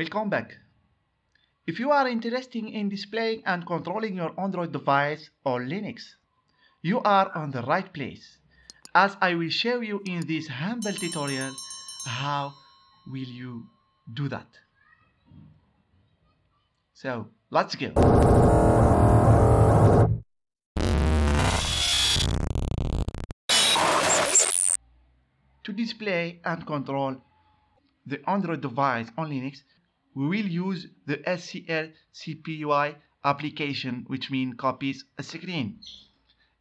Welcome back. If you are interested in displaying and controlling your Android device or Linux, you are on the right place as I will show you in this humble tutorial how will you do that. So let's go. To display and control the Android device on Linux, we will use the SCR CPUI application, which means copies a screen.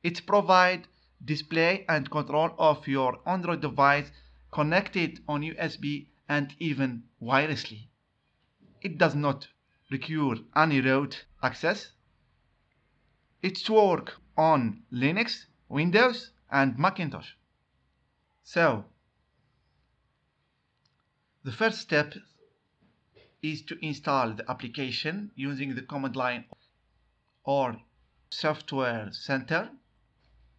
It provides display and control of your Android device connected on USB and even wirelessly. It does not require any root access. It's work on Linux, Windows and Macintosh. So, the first step is to install the application using the command line or software center.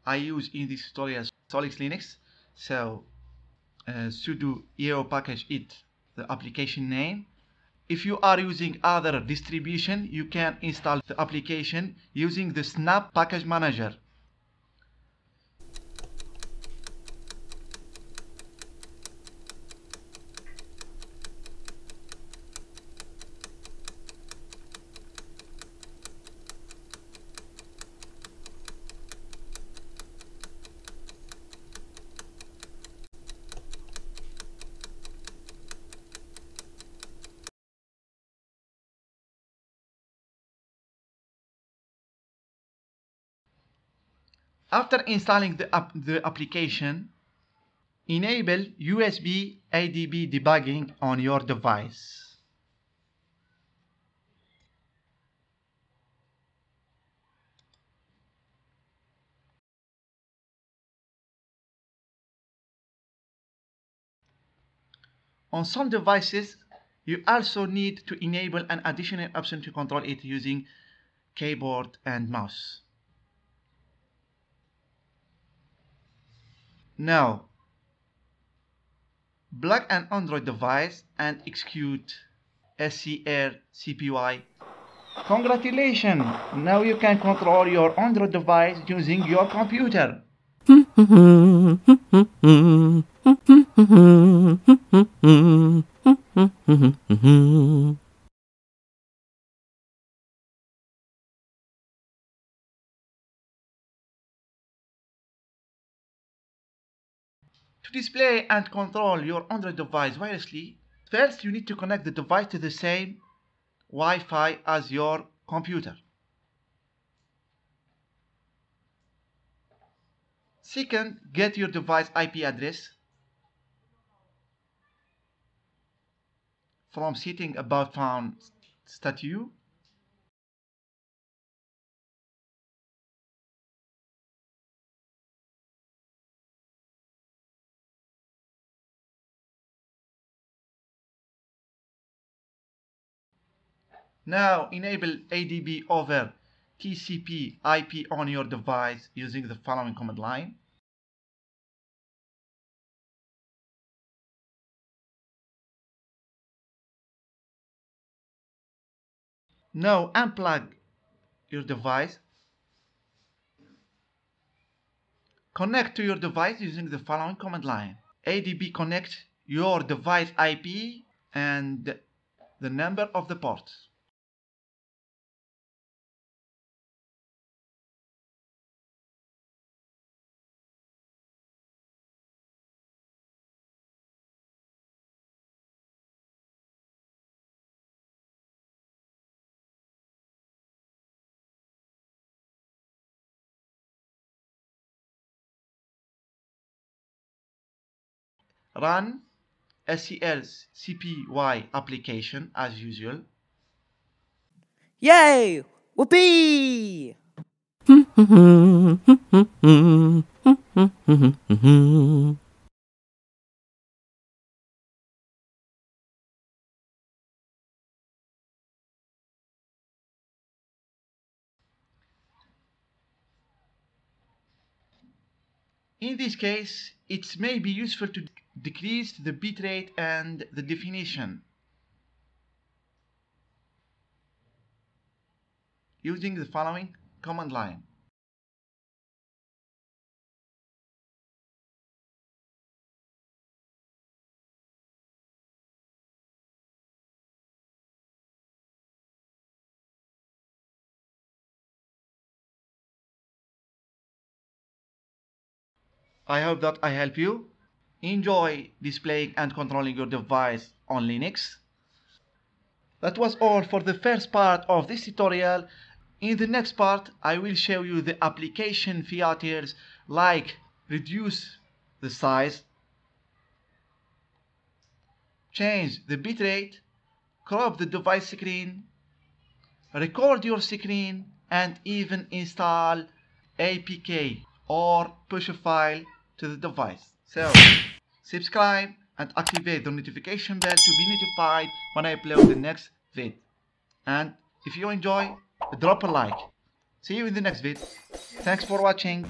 I use in this tutorial Solus Linux. So uh, sudo eopkg it the application name. If you are using other distribution, you can install the application using the Snap Package Manager. After installing the, app, the application, enable USB ADB debugging on your device. On some devices, you also need to enable an additional option to control it using keyboard and mouse. Now, plug an Android device and execute SCR CPUI. Congratulations! Now you can control your Android device using your computer. To display and control your Android device wirelessly, first you need to connect the device to the same Wi-Fi as your computer. Second, get your device IP address from setting about phone status Now enable ADB over TCP IP on your device using the following command line. Now unplug your device. Connect to your device using the following command line. ADB connect your device IP and the number of the ports. Run scrcpy application as usual. Yay! Whoopee! In this case, it may be useful to decreased the bitrate and the definition. using the following command line. I hope that I help you. Enjoy displaying and controlling your device on Linux. That was all for the first part of this tutorial. In the next part, I will show you the application features like reduce the size, change the bitrate, crop the device screen, record your screen, and even install APK or push a file to the device. So, subscribe and activate the notification bell to be notified when I upload the next vid. And if you enjoy, drop a like. See you in the next vid. Thanks for watching.